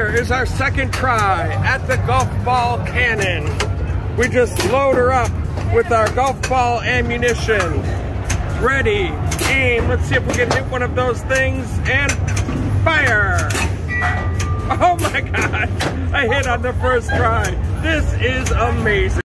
here is our second try at the golf ball cannon. We just load her up with our golf ball ammunition. Ready, aim, let's see if we can hit one of those things, and fire! Oh my god, I hit on the first try. This is amazing.